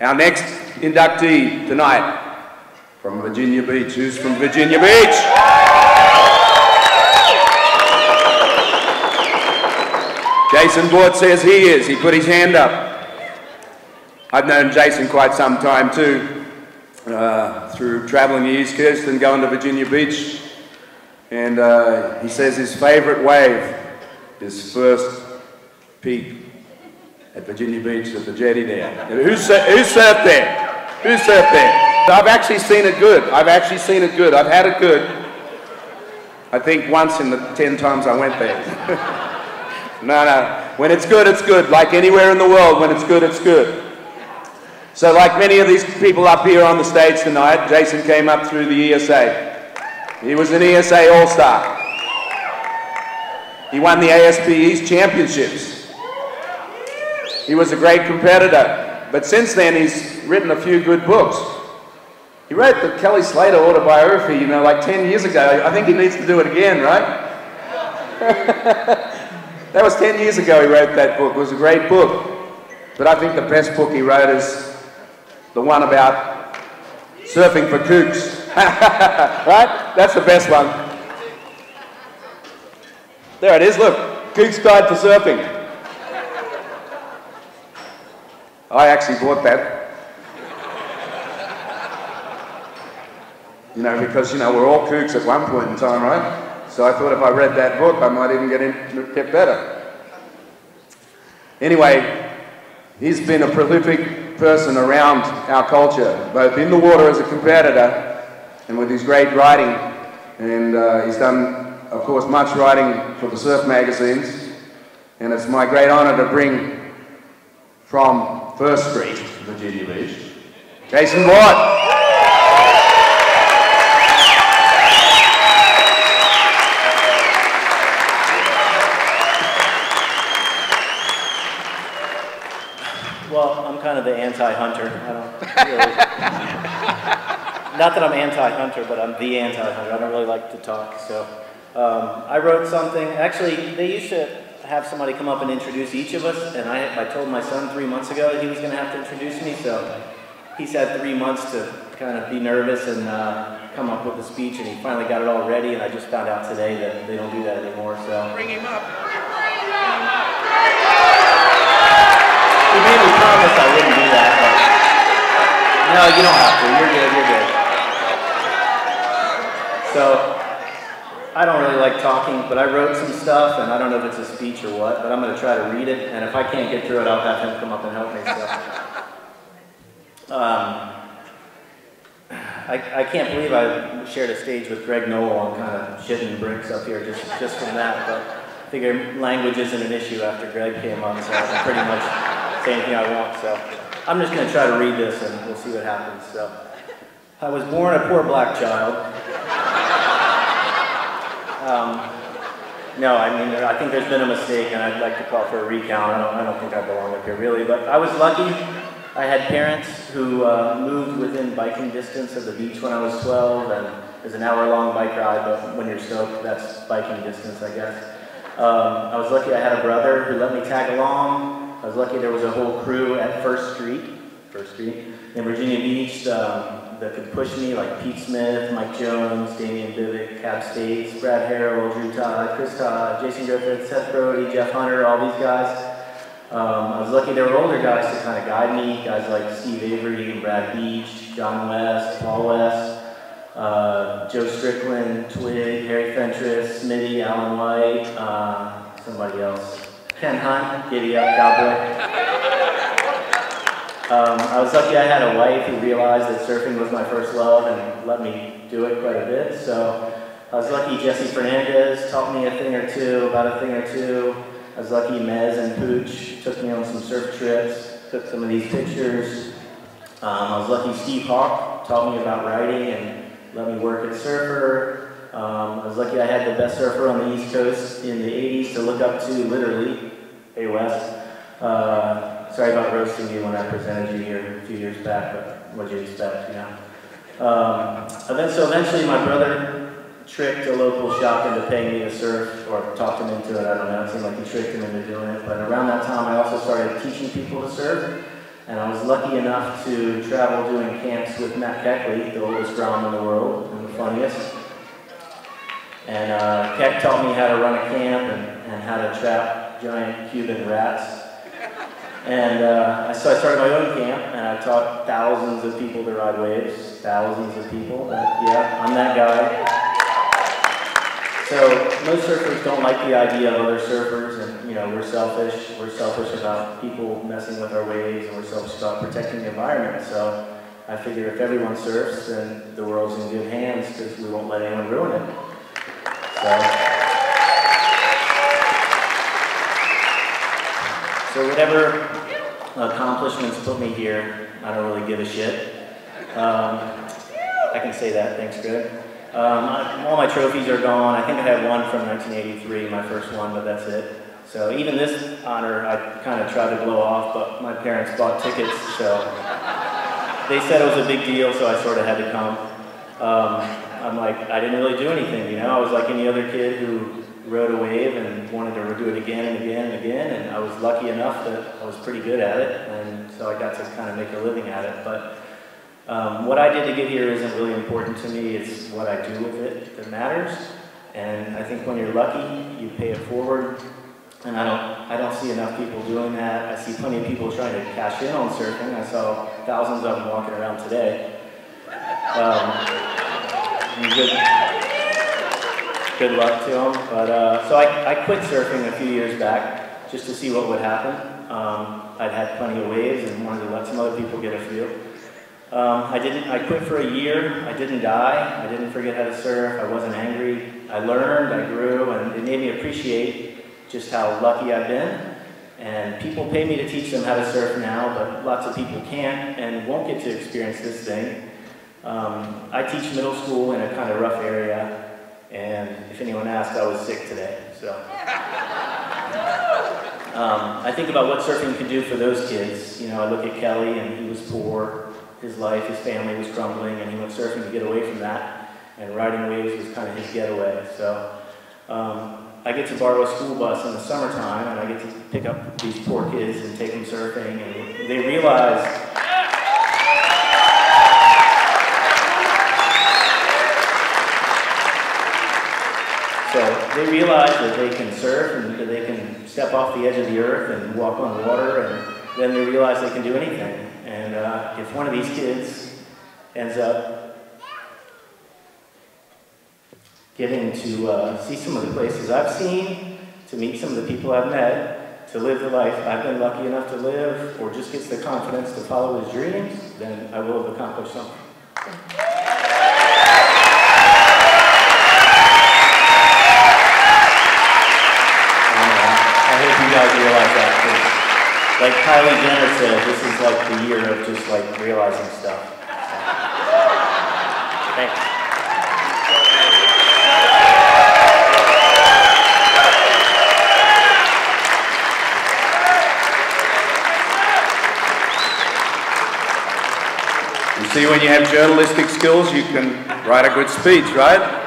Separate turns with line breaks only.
Our next inductee tonight from Virginia Beach. Who's from Virginia Beach? Jason Borte says he is. He put his hand up. I've known Jason quite some time too, uh, through traveling the East Coast and going to Virginia Beach. And uh, he says his favorite wave is first peak at Virginia Beach at the jetty there. Who's, who's surfed there? Who's surfed there? I've actually seen it good. I've actually seen it good. I've had it good. I think once in the 10 times I went there. No, no. When it's good, it's good. Like anywhere in the world, when it's good, it's good. So like many of these people up here on the stage tonight, Jason came up through the ESA. He was an ESA All-Star. He won the ASP East Championships. He was a great competitor. But since then, he's written a few good books. He wrote the Kelly Slater autobiography, you know, like 10 years ago. I think he needs to do it again, right? That was 10 years ago he wrote that book. It was a great book. But I think the best book he wrote is the one about surfing for kooks. right? That's the best one. There it is, look. Kooks Guide to Surfing. I actually bought that. You know, because, you know, we're all kooks at one point in time, right? So I thought if I read that book, I might even get, in, get better. Anyway, he's been a prolific person around our culture, both in the water as a competitor and with his great writing. And uh, he's done, of course, much writing for the surf magazines. And it's my great honor to bring from First Street, Virginia Beach, Jason Watt.
Well, I'm kind of the anti-hunter. I don't really. not that I'm anti-hunter, but I'm the anti-hunter. I don't really like to talk. So um, I wrote something. Actually, they used to have somebody come up and introduce each of us, and I, I told my son three months ago that he was going to have to introduce me. So he's had three months to kind of be nervous and uh, come up with a speech, and he finally got it all ready. And I just found out today that they don't do that anymore. So
bring him up.
He made me promise I wouldn't do that, but no, you don't have to. You're good, you're good. So, I don't really like talking, but I wrote some stuff, and I don't know if it's a speech or what, but I'm going to try to read it, and if I can't get through it, I'll have him come up and help me. So. Um, I, I can't believe I shared a stage with Greg Noll on kind of shitting bricks up here just, just from that, but I figure language isn't an issue after Greg came on, so I can pretty much say anything I want. So I'm just going to try to read this and we'll see what happens. So I was born a poor black child. Um, no, I mean, I think there's been a mistake and I'd like to call for a recount. I don't, I don't think I belong up here really, but I was lucky. I had parents who uh, moved within biking distance of the beach when I was 12 and there's an hour long bike ride, but when you're stoked, that's biking distance, I guess. Um, I was lucky I had a brother who let me tag along. I was lucky there was a whole crew at First Street, First Street, in Virginia Beach um, that could push me, like Pete Smith, Mike Jones, Damian Bivick, Cap States, Brad Harrell, Drew Todd, Chris Todd, Jason Griffith, Seth Brody, Jeff Hunter, all these guys. Um, I was lucky there were older guys to kind of guide me, guys like Steve Avery and Brad Beach, John West, Paul West, uh, Joe Strickland, Twig, Harry Fentress, Smitty, Alan White, uh, somebody else. Ken Hunt, Giddy Up Cowboy. Um, I was lucky I had a wife who realized that surfing was my first love and let me do it quite a bit. So I was lucky Jesse Fernandez taught me a thing or two, about a thing or two. I was lucky Mez and Pooch took me on some surf trips, took some of these pictures. Um, I was lucky Steve Hawk taught me about writing and let me work at Surfer. Um, I was lucky I had the best surfer on the East Coast in the 80s to look up to, literally, Hey Wes. Uh, sorry about roasting you when I presented you here a few years back, but what do you expect, you know? Um, then, so eventually my brother tricked a local shop into paying me to surf, or talked him into it, I don't know, it seemed like he tricked him into doing it. But around that time I also started teaching people to surf. And I was lucky enough to travel doing camps with Matt Keckley, the oldest Grom in the world and the funniest. And uh, Keck taught me how to run a camp and, and how to trap giant Cuban rats. And uh, so I started my own camp, and I taught thousands of people to ride waves, thousands of people. And, yeah, I'm that guy. So most surfers don't like the idea of other surfers, and you know we're selfish. We're selfish about people messing with our waves, and we're selfish about protecting the environment. So I figure if everyone surfs, then the world's in good hands because we won't let anyone ruin it. So, so whatever accomplishments put me here, I don't really give a shit. Um, I can say that. Thanks, Greg. Um, all my trophies are gone. I think I had one from 1983, my first one, but that's it. So even this honor, I kind of tried to blow off, but my parents bought tickets, so they said it was a big deal, so I sort of had to come. Um, I'm like, I didn't really do anything, you know. I was like any other kid who rode a wave and wanted to do it again and again and again, and I was lucky enough that I was pretty good at it, and so I got to kind of make a living at it. But um, what I did to get here isn't really important to me. It's what I do with it that matters. And I think when you're lucky, you pay it forward. And I don't, I don't see enough people doing that. I see plenty of people trying to cash in on surfing. I saw thousands of them walking around today. Um, good, luck to them. But uh, so I, I quit surfing a few years back just to see what would happen. Um, I'd had plenty of waves and wanted to let some other people get a feel. Um, I didn't. I quit for a year. I didn't die. I didn't forget how to surf. I wasn't angry. I learned. I grew, and it made me appreciate just how lucky I've been. And people pay me to teach them how to surf now, but lots of people can't and won't get to experience this thing. Um, I teach middle school in a kind of rough area, and if anyone asked, I was sick today. So um, I think about what surfing can do for those kids. You know, I look at Kelly, and he was poor his life, his family was crumbling, and he went surfing to get away from that. And riding waves was kind of his getaway. So um, I get to borrow a school bus in the summertime, and I get to pick up these poor kids and take them surfing, and they realize So they realize that they can surf and that they can step off the edge of the earth and walk on water, and then they realize they can do anything. And uh, if one of these kids ends up getting to uh, see some of the places I've seen, to meet some of the people I've met, to live the life I've been lucky enough to live, or just gets the confidence to follow his dreams, then I will have accomplished something. Like Kylie Jenner said, this is like the year of just like realizing stuff. Thanks.
You see, when you have journalistic skills, you can write a good speech, right?